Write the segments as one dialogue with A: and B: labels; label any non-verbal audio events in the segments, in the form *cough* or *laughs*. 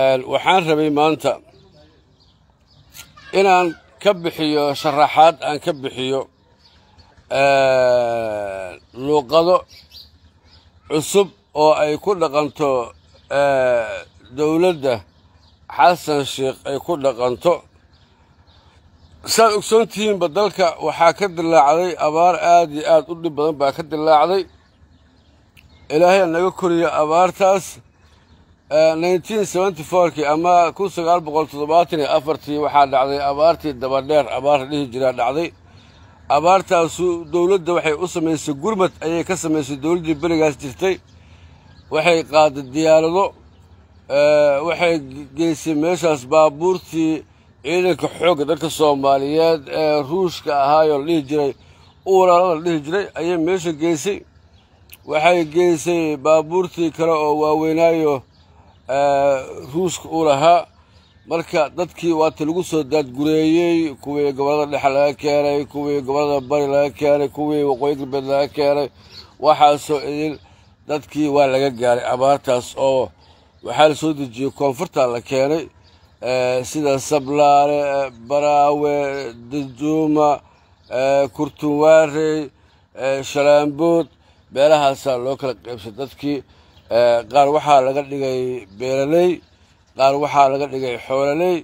A: waxaan rabay maanta inaan ka bixiyo sharaxaad aan ka bixiyo luuqado cusub oo ay ku dhaqanto dowladda xasan sheikh ay ku dhaqanto. Saad ogsoon tihiinba dalka waxaa ka dilaacday abaar aad iyo aad u dhib badan baa ka dilaacday ilaahay naga koriya abaartaas nineteen seventy fourkii ama kun afartii waxaa dhacday abaartii dabadheer abaar dhihi jiraa dhacday. Abaartaasu dowladda waxay u samaysay gurmad ayay ka samaysay dowladdii berigaas jirtay. Waxay qaaday diyaarado waxay geysay meeshaas baabuurtii ciidanka xoogga dadka soomaaliyeed ee ruushka ahaayoo la dhihi jiray uuraalada la dhihi jiray ayay meesha geysay waxay geysay baabuurtii kale oo waaweynaayo ruushka u lahaa marka dadkii waata lagu soo daadgureeyey kuwii gobollada dhexe laga keenay kuwii gobollada bari laga keenay kuwii waqooyi galbeed laga keenay waxaasoo idin dadkii waa laga gaaray abaartaas oo waxaa la soo dejiyey koonfurta la keenay sida sablaale baraawe dajuuma kurtunwaarey shalaambood beelahaasaa loo kala qaybsay dadkii qaar waxaa laga dhigay beeraley qaar waxaa laga dhigay xoololey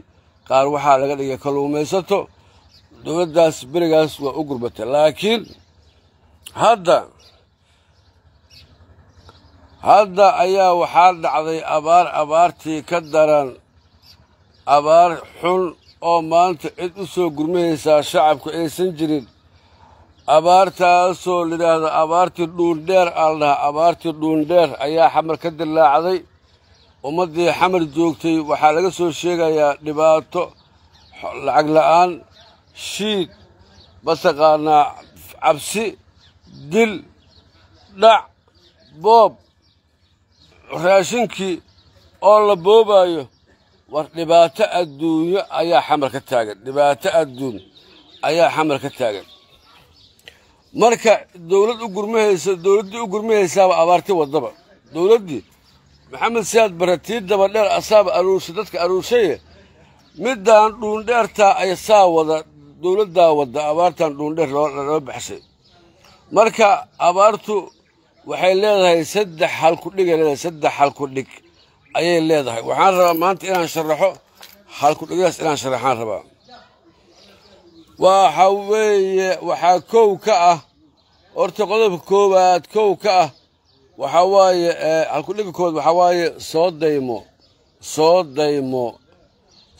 A: qaar waxaa laga dhigay kalluumaysato. Dowladdaas berigaas waa u gurbatay. Laakiin hadda hadda ayaa waxaa dhacday abaar abaartii ka daran abaar xun oo maanta cid u soo gurmahaysaa shacabku aysan jirin abaartaasoo layidhaahdo abaartii dhuundheer aa dhahaa abaartii dhuundheer ayaa xamar ka dillaacday. Ummaddii xamar joogtay waxaa laga soo sheegayaa dhibaato lacag la'aan shiid mataqaanaa cabsi dil dhac boob raashinkii oo la boobaayo. War dhibaato adduunyo ayaa xamar ka taagan dhibaato adduun ayaa xamar ka taagan marka dowlad u gurmahaysa dowladdii u gurmahaysaaba abaarti waddaba dowladdii maxamed siyaad bare tii dabadheer asaaba aruurshay dadka aruurshaye middaan dhuundheertaa ay saa wada dowladdaa wadda abaartan dhuundheer loo baxshay marka abaartu waxay leedahay saddex halkudhigay leedahay saddex halkudhig ayay leedahay. Waxaan rabaa maanta inaan sharaxo halkudhigyadaas inaan sharaxaan rabaa waxa weeye waxaa kow ka ah. Horta qodobka koowaad kow ka ah. Waxaa waaye halkudhiga koowaad waxaa waaye soo daymo soo daymo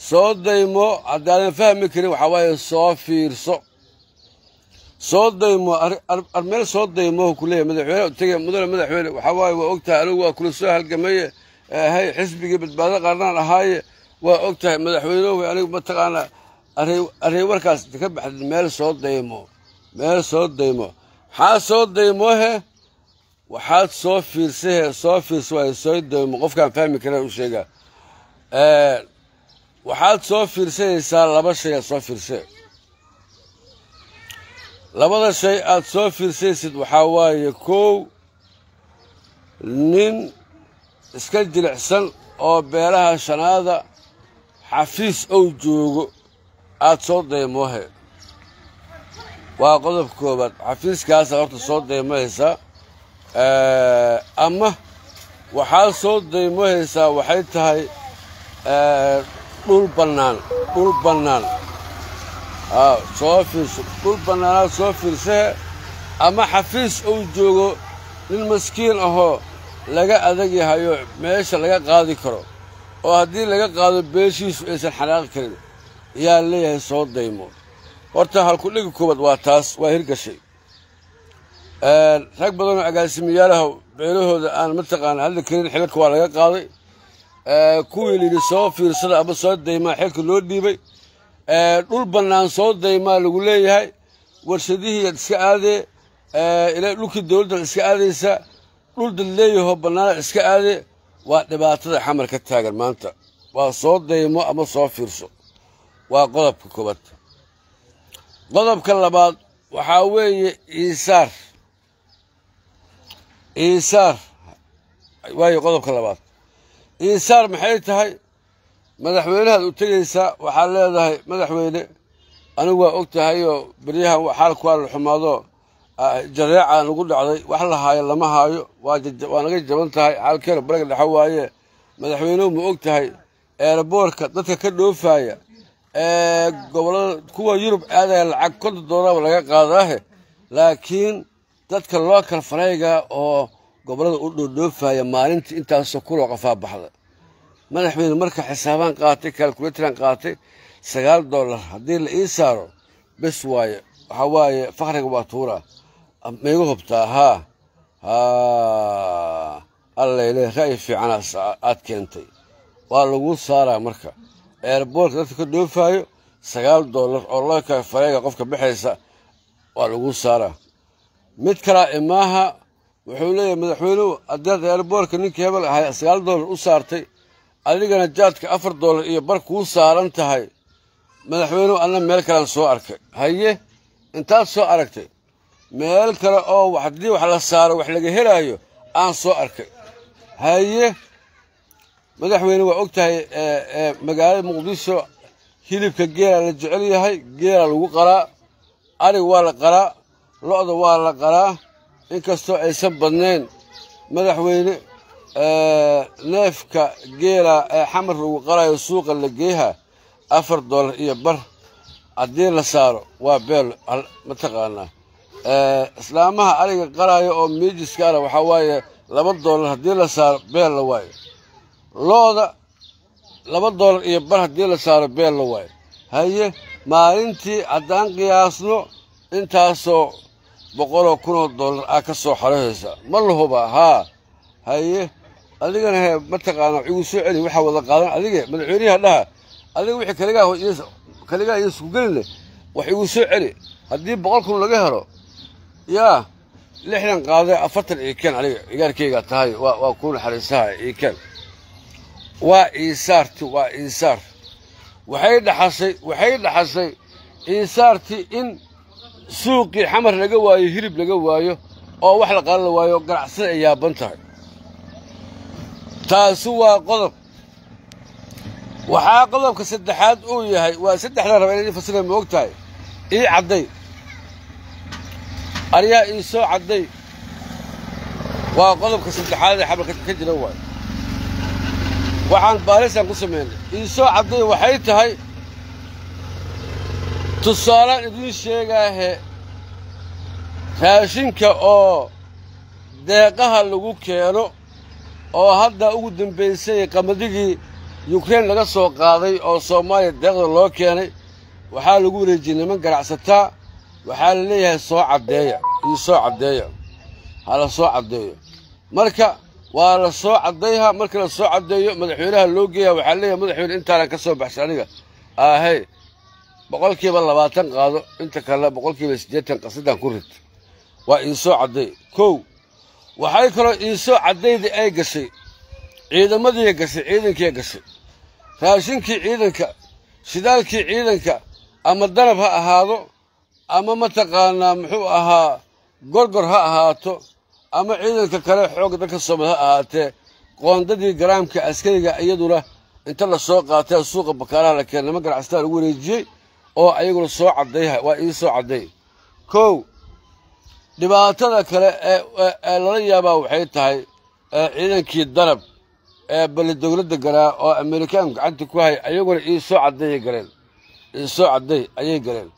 A: soo daymo. Haddaadan fahmi karin waxaa waaye soo fiirso. Soo daymo armeel soo daymo ku leeyahy madaxweyne tege mudane madaxweyne. Waxaa waaye waa og tahay anigu waa kula soo halgamaye hay xisbigii badbaado qaarnaan ahaaye waa og tahay madaxweynehu anigu mataqaanaa array warkaas ka baxda meel soo daymo meel soo daymo. Maxaa soo daymohe waxaad soo fiirsahe soo fiirsa waay soo daymo. Qofkaan fahmi karan u sheegaa waxaad soo fiirsanaysaa laba shay aad soo fiirsee labada shay aad soo fiirsaysid waxaa waaye kow nin iska jilicsan oo beelaha shanaada xafiis ou joogo aad soo daymoohe waa qodobka koobaad xafiiskaasa horta soo daymohaysaa ama waxaad soo daymohaysaa waxay tahay dhul bannaan dhul bannaan. Soo fiirso dhul bannaanaad soo fiirsahe ama xafiis uu joogo nin maskiin ahoo laga adag yahayo meesha laga qaadi karo. Oo haddii laga qaado beeshiisu aysan xanaaqi karin yaa leeyahay soo daymo. Horta halkudhiga koowaad waa taas waa hirgashay. Rag badanoo agaasimayaalaha beelahooda aan mataqaana hadli karin xilka waa laga qaaday. Kuwii layidhi soo fiirsada ama soo daymaa xilka loo dhiibay. Dhul bannaan soo daymaa lagu leeyahay. Warshadihiiad iska aadee ilaa dhulkii dowladdan iska aadaysa dhul dad leeyahoo bannaanaad iska aadee waa dhibaatada xamar ka taagan maanta. Waa soo daymo ama soo fiirso waa qodobka koobaad qodobka labaad waxaa weeye iisaar iisaar waayo qodobka labaad. Iisaar maxay tahay? Madaxweynahaad u tegaysaa waxaad leedahay madaxweyne anigu waa og tahayoo beryahan xaalku waa la xumaado jareeca nagu dhacday wax la haayo lama haayo waa naga jaban tahay xaalkeena baraga dhexa waaye madaxweynuhu ma og tahay eeraboorka dadka ka dhoofaya ee gobollada kuwa yurub aadaya lacag konton doollarba laga qaadaahe. Laakiin dadka lookal farayga oo gobollada u dhoodhoofaya maalintii intaasoo kuloo qofaa baxda madaxweyne marka xisaabaan qaatay kalkulataran qaatay sagaal dollar haddii la ii saaro bes waaye waxaa waaye fakriga waa tuura maigu hubtaa? Haa. Haa. Allayle ra'yi fiicanaas aad keentay. Waa laguu saaraa marka eerboorka dadka ka dhoofaayo sagaal dollar oo looka fareyga qofka baxaysa waa laguu saaraa mid kalaa imaaha wuxuu leeyahay madaxweynuhu haddaad eerboorka ninkii hebel ahay sagaal dollar u saartay adigana jaadka afar dollar iyo bar kuu saaran tahay. Madaxweynuhu anna meel kalean soo arkay. Haye intaad soo aragtay meel kale oo haddii wax la saaro wax laga helaayo aan soo arkay. Haye madaxweyne waa og tahay magaalada muqdisho hilibka geelaa la jecel yahay geelaa lagu qalaa arig waa la qalaa lo'da waa la qalaa inkastoo aysan badnayn. Madaxweyne neefka geela ee xamar lagu qalayo suuqa la geeha afar dollar iyo bar haddii la saaro waa beel mataqaanaa islaamaha ariga qalaayo oo miijiskaana waxaa waaye laba dollar haddii la saaro beel la waayo looda laba dollar iyo bar haddii la saaro beel la waayo. Haye maalintii haddaan qiyaasno intaasoo boqoloo kunoo dollar aa ka soo xarahaysa. Ma la hubaa haa. Haye adigana he mataqaana igu soo celi waxaa wada qaadan adige madaxweynaha dhaha adiga wixii kaligaa kaligaa iyo isku geline wax igu soo celi. Haddii boqol kun laga helo yaa lixdan qaadee afartan iikeen aniga igaarkayga tahay waa waa kuu naxariisaha iikeen waa iisaarti waa iisaar waxay dhaxashay waxay dhaxashay iisaartii in suuqii xamar laga waayo hilib laga waayo oo wax la qalan la waayo ganacsada ay yaaban tahay. Taasi waa qodob. Waxaa qodobka saddexaad uu yahay waa saddexda raba inay fasira ma og tahay ii cadday. Aryaa ii soo cadday. Waa qodobka saddexaad ee xabalka ka jira waay waxaan baalisaan ku samaynay ii soo waxay tahay tusaalaan idiin sheegaahe raashinka oo deeqaha lagu keeno oo hadda ugu dambaysay qamadigii yukrain laga soo qaaday oo soomaaliya deeqda loo keenay waxaa lagu wareejiyey niman ganacsataa waxaa la leeyahay soo caddeeya ii soo caddeeya ha soo caddeeyo marka waa la soo caddayha marka la soo caddeeyo madaxweynaha loo geeya waxaa leeyahay madaxweyne intaanan ka soo baxshay aniga. Aahey boqolkiiba labaatan qaado inta kale boqolkiiba siddeetan qasidaan ku rid. Waa ii soo cadday. Kow waxay kaloo ii soo caddaydii ay gashay. Ciidamadii gashay ciidankii gashay. Raashinkii ciidanka shidaalkii ciidanka ama danab ha ahaado ama mataqaanaa muxuu ahaa gorgor ha ahaato ama ciidanka kale xoogga dalka soomaliya ha ahaatee qoondadii garaamka askariga iyaduna inta la soo qaatee suuqa bakaaraha la keena niman ganacsataa lagu wareejiyey oo ayaguna soo caddayha waa ii soo cadday. Kow dhibaatada kale ee lala yaabaa waxay tahay ciidankii danab ee balli dowladda galaa oo amerikaanku gacanta ku hay ayaguna ii soo caddayay galeen ii soo cadday ayay galeen.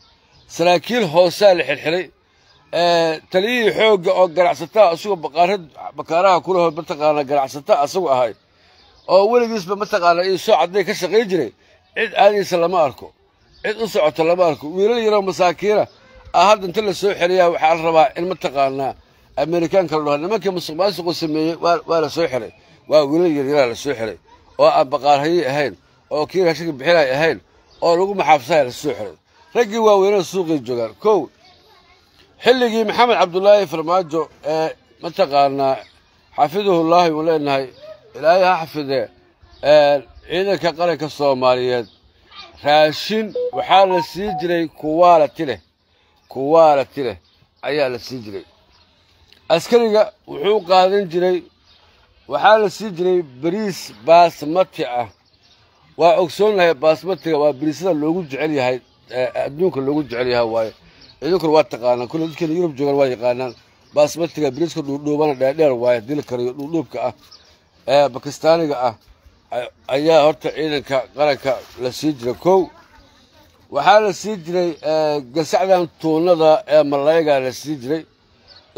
A: Saraakiil hoosaa la xirxiray taliyihii xoogga oo ganacsataa asagoo baqaara bakaaraha kulaho mataqaana ganacsataa asagu ahay oo weligiisba mataqaana ii soo cadday ka shaqayn jiray? Cid aadaysa lama arko. Cid u socota lama arko. Wiilal yaroo masaakiina ah hadda inta la soo xeliyaa waxaa la rabaa in mataqaanaa amerikaanka la dhaho nimankii musuq maasuqu sameeyey waa la soo xelay waa wiilal yaryaraa la soo xelay oo aan baqaarhayi ahayn oo kii raashinka bixinay ahayn oo lagu maxaabsaya la soo xelay raggii waaweynada suuqay joogaan. Kow xilligii maxamed cabdulaahi farmaajo ee mataqaanaa xafidahullaahi uu leenahay ilaahay ha xafidee ciidanka qaranka soomaaliyeed raashin waxaa la sii jiray kuwaalati leh kuwaalati leh ayaa la sii jiray. Askariga wuxuu qaadan jiray waxaa la sii jiray bariis baasmati ah. Waa ogsoonnahay baasmatiga waa biriisada loogu jecel yahay adduunka loogu jecel yahay waaye idinkuna waa taqaanaan kulle dadkeena yurub joogaan waa yaqaanaan. Baasmatiga biriiska dhuudhuubana dheerdheer waaye dil kariyo dhuudhuubka ah. Ee bakistaaniga ah ayaa horta ciidanka qaranka la sii jiray. Kow waxaa la sii jiray gasacdan tuunada ee malayga la sii jiray.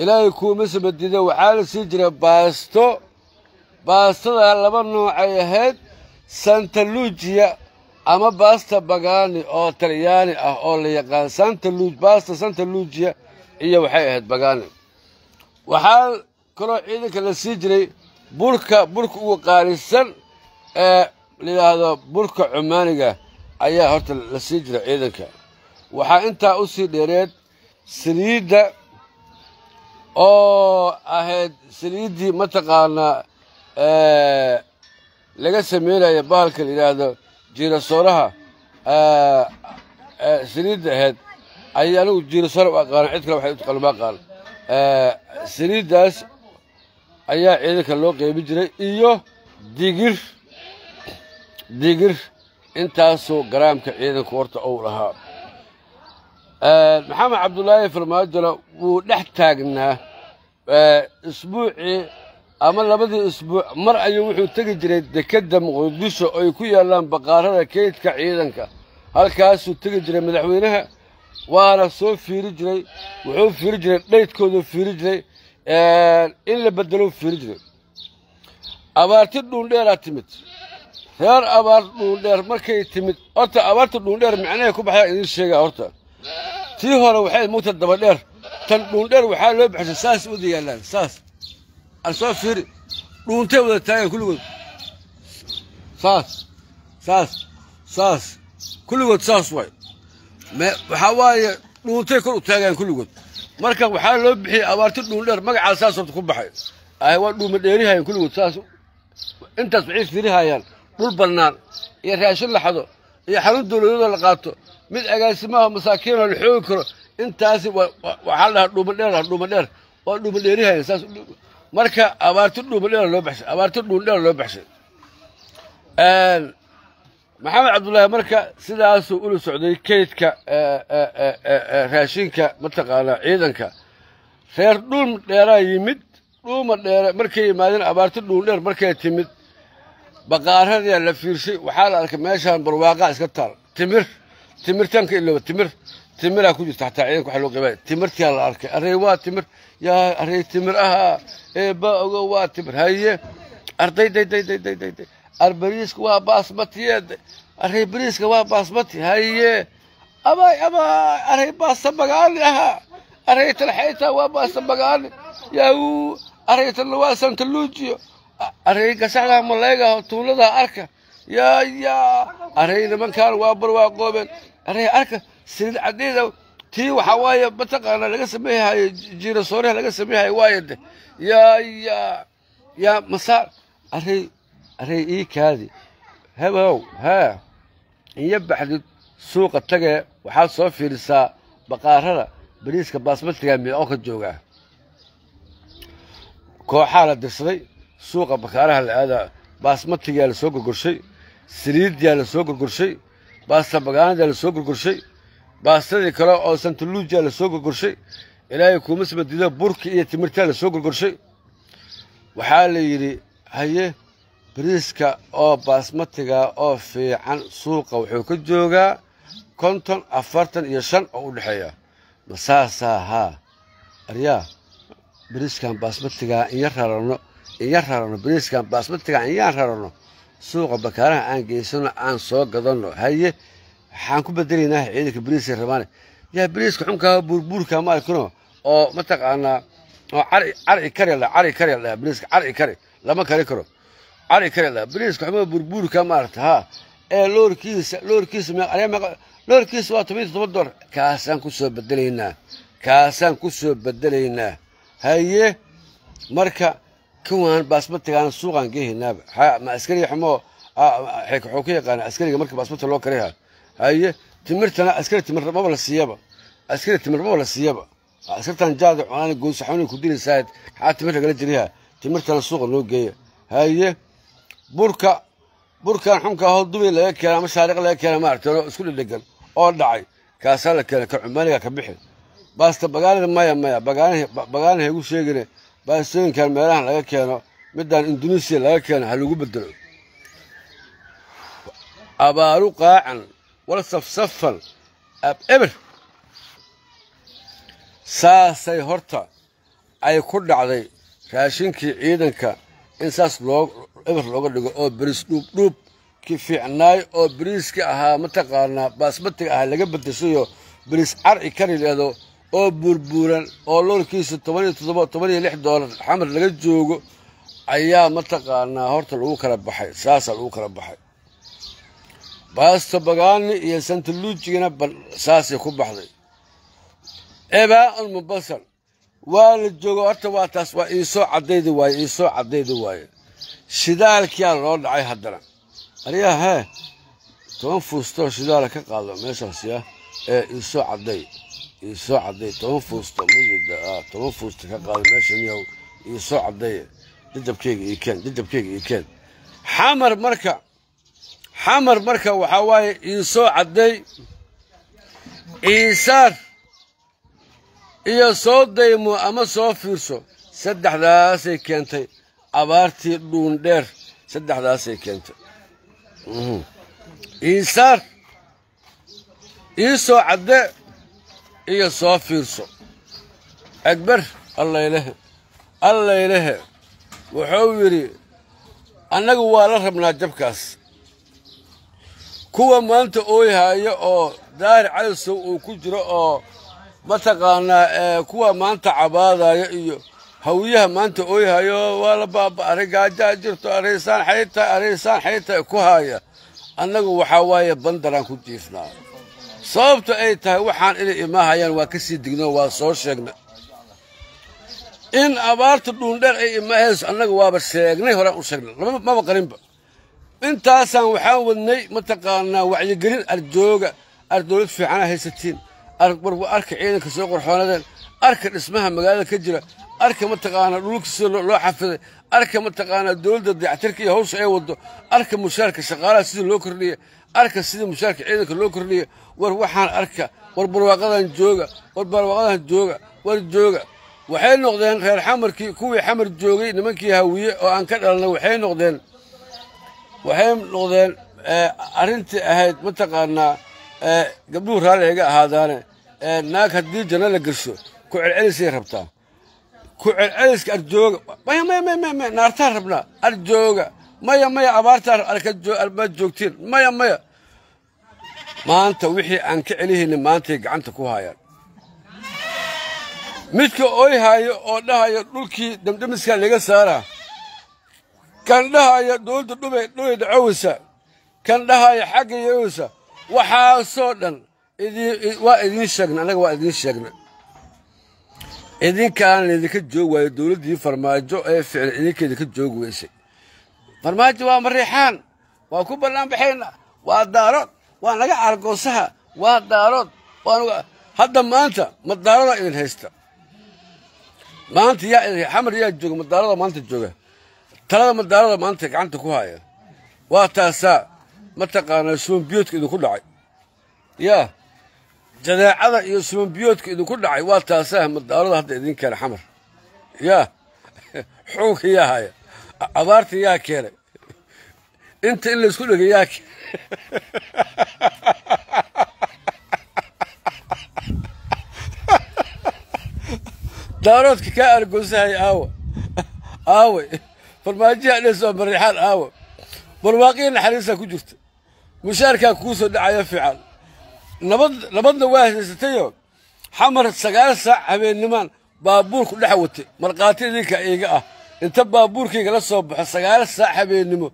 A: Ilaahay kuuma samadiida waxaa la sii jiray baasto. Baastada laba noocay ahayd santaluujiya ama baasta bagaani oo talyaani ah oo la yaqaan baasta santaluujiya iyo waxay ahayd bagaani. Waxaa kaloo ciidanka la sii jiray burka burka ugu qaalisan ee layidhaahdo burka cumaaniga ayaa horta la sii jira ciidanka. Waxaa intaa u sii dheereed saliidda oo ahayd saliiddii mataqaanaa laga sameynaya bahalka la yidhaahdo jiirasooraha saliidda ahayd ayay anigu jiirasoora u aqaana cid kale waxay u taqaan ma aqaan saliiddaas ayaa ciidanka loo qeybi jiray iyo digir digir intaasoo garaamka ciidanku horta ou lahaa. Maxamed cabdulaahi farmaajona wuu dhex taagnaa isbuucii ama labadii isbuuc mar ayuu wuxuu tegi jiray dekedda muqdisho ay ku yaallaan baqaarada keydka ciidanka. Halkaasuu tegi jiray madaxweynaha waana soo fiiri jiray wuxuu fiiri jiray dhaydkooduu fiiri jiray in la bedelou fiiri jiray. Abaarti dhuundheeraa timid. Reer abaar dhuundheer markay timid horta abaarta dhuundheer micnahay ku baxdaa idiin sheegaa horta. Tii hore waxay mugta dabadheer tan dhuundheer waxaa loo baxshay saas wada yaallaan saas alsoo fiiri dhuuntay wada taagan kulligood saas saas saas kulligood saas waay waxaa waaye dhuuntay kor u taagaan kulligood marka waxaa loo bixiyey abaarti dhuundheer magacaa saas horta ku baxay. Ay waa dhuuma dheerihayan kulligood saas intaas waxay fiirihayaan dhul bannaan iyo raashin la xado iyo xarun dawladooda la qaato. Mid agaasimaha masaakiinoo la xoogi karo. Intaasi waxaa la dhahaa dhuumadheer dhuumadheer waa dhuuma dheerihayan saas marka abaarti dhuumadheer loo baxshay abaarti dhuundheer loo baxshay maxamed cabdullaahi marka sidaasuu ula socday keydka raashinka mataqaanaa ciidanka. Reer dhuum dheeraa yimid dhuuma dheere markay yimaadeen abaarti dhuundheer markay timid. Baqaaradaa la fiirshay waxaa la arkay meeshaan barwaaqaa iska taal. Timir timirtanka ilooba timir timiraa ku jirta xataa ciidanka waxa loo qaybaya timirtiyaa la arkay. Array waa timir. Yaa array timir ahaa eeba ogo waa timir. Haye. Arday day day day day day. Day arbariiska waa baasmatiyeed array bariiska waa baasmati. Haye. Abay abay. Array baasta bagaani ahaa array talxayta waa baasta bagaani yaau array talna waa santaluujiyo array gasaxdaa malaygaho tuuladaa arka. Yaa yaa. Array nimankaan waa barwaaqoobeen array arka saliid caddeeda tii waxaa waaye mataqaanaa laga sameeyhayo jiirasooreha laga sameeyhayo waaye de. Yaa yaa yaa masaa array array ii kaadi. Hebehow haa iyo baxdid suuqa tagee waxaad soo fiirisaa baqaarada bariiska baasmatiga meeqo ka joogaa. Kooxaa la dirsaday suuqa bakaaraha la aadaa baasmatigaa la soo gorgorshay saliidyaa la soo gorgorshay baasta bagaanadaa la soo gorgorshay baastadii kale oo santaluujaa la soo gorgorshay ilaahay kuuma samadido burki iyo timirtaa la soo gorgorshay waxaa la yidhi haye bariiska oo baasmatiga oo fiican suuqa wuxuu ka joogaa konton afartan iyo shan oo u dhexeeya ma saasaa haa aryaa bariiskan baasmatigaa inya rarano inya rarano bariiskan baasmatiga inyaan rarano suuqa bakaaraha aan geysano aan soo gadano haye waxaan ku bedelaynaa ciidanka bariiska rabaane yaa bariiska xunkaa buurbuurka ma arkino oo mataqaanaa oo cari la cari kari la bariiska cari kari lama kari karo. Cari kari la bariiska xuma buurbuurka ma aragta haa ee loorkiisa loorkiisa loorkiisa waa toban iyo kaasaan ku soo bedelaynaa kaasaan ku soo bedelaynaa. Haye marka kuwaan baasmatigaana suuqaan geehaynaaba ma askariga xumoo wuxuu ka yaqaana askariga marka baasmati loo kariha haye timirtana askari timir maba la siiyaba askari timir maba la siiyaba askartan jaada cunaan goonsaxoonay ku dilaysaa maxaa timir lagala jiriha timirtana suuqa loo geeya. Haye burka burkan xunka ahoo dubay laga keena ama shaariq laga keena maaragtay oo isku dhedhegan oo dhacay. Kaasaa la keena ka cumaaniga ka bixi. Baasta bagaalida maya maya bagaaniha igu sheegine. Baastooyinkan meelahan laga keeno midaan induneisiya laga keeno ha lagu bedelo abaaru qaacan wal safsafan ab eber saasay horta ay ku dhacday raashinkii ciidanka in saas eber looga dhigo oo beriis dhuubdhuub ki fiicnaay oo beriiska ahaa mataqaanaa baasmatiga ahaa laga bedeshayo beriis carci kar yidhaahdo oo buurbuuran oo loolkiisa toban iyo toddoba toban iyo lix doolar xamar laga joogo ayaa mataqaanaa horta lagu kala baxay saasaa lagu kala baxay baasto bagaani iyo santaluujigana saasay ku baxday ebaa-un mubasal waa la joogo horta waa taas waa iisoo caddaydi waaye iisoo caddaydi waaye shidaalkiyaa loo dhacay haddana aryaa hee toban fuustoo shidaala ka qaado meeshaas ya ee iisoo cadday iisoo cadday toban fuusto mujida toban fuusto ka qaado meesha iisoo caddaye jajabkeyga ii keen jajabkeyga ii keen xamar marka xamar marka waxaa waaye iisoo cadday iisaar iyo soo daymo ama soo fiirso saddexdaasay keentay. Abaartii dhuundheer saddexdaasay keentay. Iisaar ii soo cadde iyo soo fiirso. Egber allaylehe allaylehe wuxuu yidhi annagu waa la rabnaa jabkaas kuwa maanta ooyhaya oo daahir calisow uu ku jiro oo mataqaanaa kuwa maanta cabaadaya iyo hawiyaha maanta ooyhayo waa la baaba'aray gaajaa jirto araysaan xayta araysaan xayta ku haaya. Annagu waxaa waaye bandaraan ku jiifnaa. Sababta ay tahay waxaan inay imaahayaan waa ka sii digno waa soo sheegna in abaarta dhuundheer ay imaahayso annaga waaba sheegnay horaan u sheegnay. Maba qarinba intaasaan waxaan wadnay mataqaanaa wacyigelin arjooga ar dowlad fiicana haysatiin. Arka ciidanka soo qorxoonadeen arka dhismaha magaalada ka jira arka mataqaanaa dhulka sida loo xafiday arka mataqaanaa dowladda dayactirka iyo hawsha ay wado arka mushaarka shaqaalaha sida loo kordhiya arka sida mushaarka ciidanka loo kordhiya war waxaan arka war barwaaqadan jooga war barwaaqadan jooga war jooga. Waxay noqdeen reer xamarkii kuwii xamar joogay nimankii hawiye oo aan ka dhalnay waxay noqdeen waxay noqdeen arrintii ahayd mataqaanaa gabdhuhu raalli ayga ahaadaane naag haddii janno la gersho ku celcelisay rabtaa. Ku celceliska arjooga maya maya maya maya maya naartaan rabnaa arjooga maya maya abaartaan arkaad joogtiin maya maya. Maanta wixii aan ka celihayna maantay gacanta ku haayaan midka oyhaayo oo dhahayo dhulkii damdamiskaa laga saaraa kan dhahaya dowladda dhubay dhubay dhacoweysa kan dhahaya xagga yoweysa waxaasoo dhan waa idiin sheegna annaga waa idiin sheegna idinkaan idinka joog waayo dowladdii farmaajo ee ficla idinka idinka joog weysay. Farmaajo waa mariixaan waa ku bannaan baxayna waa daarood waa naga argoosaha waa daarood hadda maanta madaarodaa idin haysta. Maanta yaa xamar yaa jooga madaarada maanta jooga talada madaarada maanta gacanta ku haya waa taasaa mataqaanaa sumanbiyoodka idinku dhacay? Yaa jadeecada iyo sumanbiyoodka idinku dhacay waa taasaa madaarada hadda idin keena xamar? Yaa *laughs* xukunka yaa haya abaarta yaa keenay inta in laysku dhegay yaa *laughs* daaroodka kaa argoosahay aawa aaway farmaajiha dhesoo mariixaan aawa barwaaqii naxariisaa ku jirta. Mushaarkaa kuu dhacaya fiican. Nabad nabadna waa haysatayo xamar sagaal saac habeennimaan baabuurku dhex markhaati idinka iiga ah. Inta baabuurkayga la soo baxo sagaal saac habeennimo.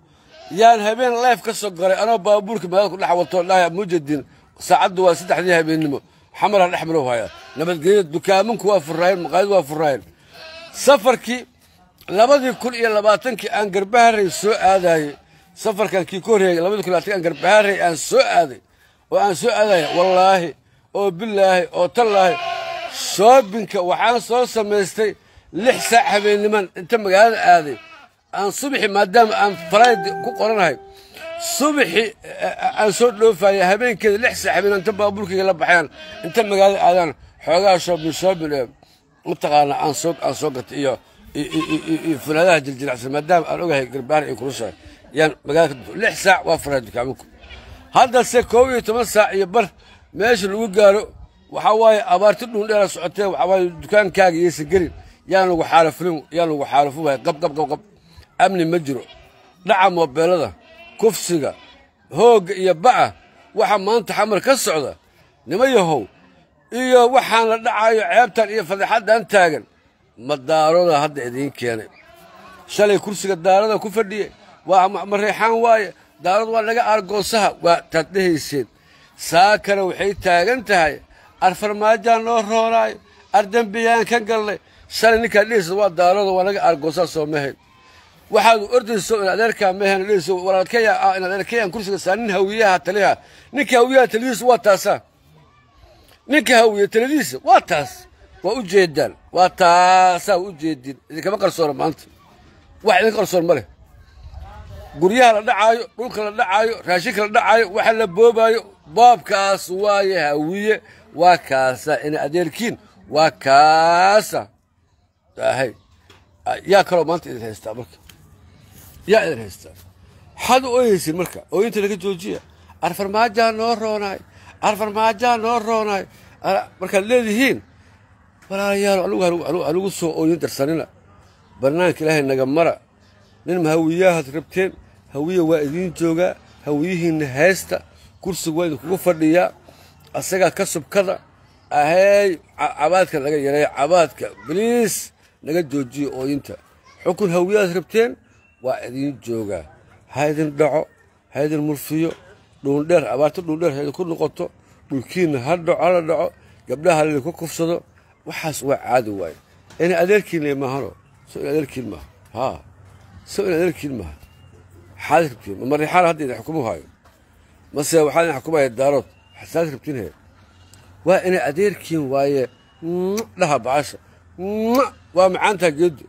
A: Yaan habeen leef ka soo galay anoo baabuurka magaalada ku dhex mujadiin saacaddu waa saddexdii habeennimo. Xamaraa dhex marow haya nabadgelyada waa furraayeen maqaayadu waa furraayeen safarkii labadii kun iyo labaatankii aan garbaharey soo aadayey safarkan kii ka horreeyay labadii kun iyo labaatanki aan garbaharey aan soo aaday oo aan soo aadaya wallaahi oo bilaahi oo tallaahi shoobinka waxaan soo samaystay lix saac habeenniman inta magaalada aaday. Aan subaxi maadaama aan farayd ku qoranahay subaxi aan soo dhoofaya habeenkeeda lix saac habeen inta baabuurkayga la baxayaan inta magaalada aadaan xoogaa shoobin shoobin ee mataqaana aan soo aan soo gatay iyo iyo funaadaha jiljilacsan maadaama aan ogahay garbaar ay kulushahay yaan magaalada ka lix saac waa furaa dukaaminku haddase koob iyo toban saac iyo bar meesha lagu gaaro waxaa waaye abaarti dhuundheera socotee waxaa waaye dukaankaaga iyaysan gelin yaan lagu xaalafulin yaan lagu xaalafin waaya qab qab qab qab amni ma jiro. Dhaca moobeelada kufsiga hoogga iyo ba'a waxa maanta xamar ka socda nima yahow? Iyo waxaan dhacayo ceebtan iyo fadeexaddan taagan ma daaroda hadda idiin keenay? Shalay kursiga daarada ku fadhiyey waa ma reexaan waaye. Daaradu waa naga aargoosaha waa taad dhehayseen saakana waxay taagan tahay. Arfarmaajaan noo roonaayo ardembiyaan ka galnay. Shalay ninkaa dhehaysa waa daarada waa naga aargoosaha soo mahayn waxaad ordayso in adeerkaa mehen dhehayso walaalkaya ah in adeerkayaan kursiga saa nin hawiyaha taliha ninka hawiyaha taladiisa waa taasaa ninka hawiya taladiisa waa taas waa u jeedaan. Waa taasaa u jeedin. Idinkama qarsoona maanta. Wax idinka qarsoon ma leh. Guryaha la dhacaayo dhulka la dhacaayo raashinka la dhacaayo waxa la boobaayo boobkaas waaye hawiye waa kaasa ina adeerkiin waa kaasa ahay yaa kaloo maanta idin haystaa marka. Yaa idin haystaa. Waxaad u oyhaysin marka. Ooyinta laga joojiya. Arfarmaajaa noo roonaay. Arfarmaajaa noo roonaay. Markaad leedihiin walaalayaal anigu soo ooyin darsanina. Bannaanka ilaahay naga mara. Nin ma hawiyahaad rabteen? Hawiya waa idiin joogaa hawiyihiinna haysta. Kursiga waa idinkugu fadhiyaa. Asagaa ka subkada. Aheey cabaadka naga yareeya cabaadka baliis naga joojiya ooyinta. Xukun hawiyahaad rabteen? Waa idiin joogaa. Ha idin dhaco ha idin murfiyo. Dhuundheer abaarto dhuundheer ha idinku noqoto. Dhulkiinna ha hala dhaco. Gabdhaha laydinku kufsado waxaas waa caadi waaye ina adeerkiinna maahano so in adeerkiin maaha haa so in adeerkiin maaha maxaad rabtiin ma mariixaan hadda idin xukumu haayo. Mase waxaa idin xukumaya daarood xasaad rabtiin he waa ina adeerkiin waaye dhaha bacasha waa macaantaa geedu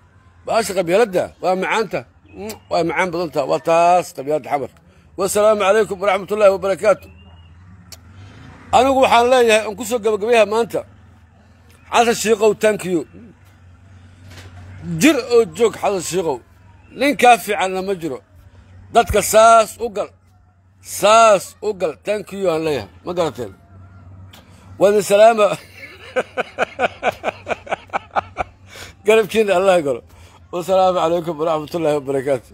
A: bacasha qabyaaladda waa macaanta waa macaan badantaa waa taas qabyaaladda xamar. Wasalaamu calaykum waraxmat ullaahi wabarakaatu anigu waxaan leeyahay aan ku soo gabagabayaha maanta xasan shiikow tankiyo jir oo joog xasan shiikow ninkaa fiicanna ma jiro. Dadka saas u gal saas u gal tankiyo aan leeyahay. Ma garateen? Wadin salaama. *laughs* Garabkiina allah galo. Wasalaamu calaykum waraxmat ullaahi wabarakaatu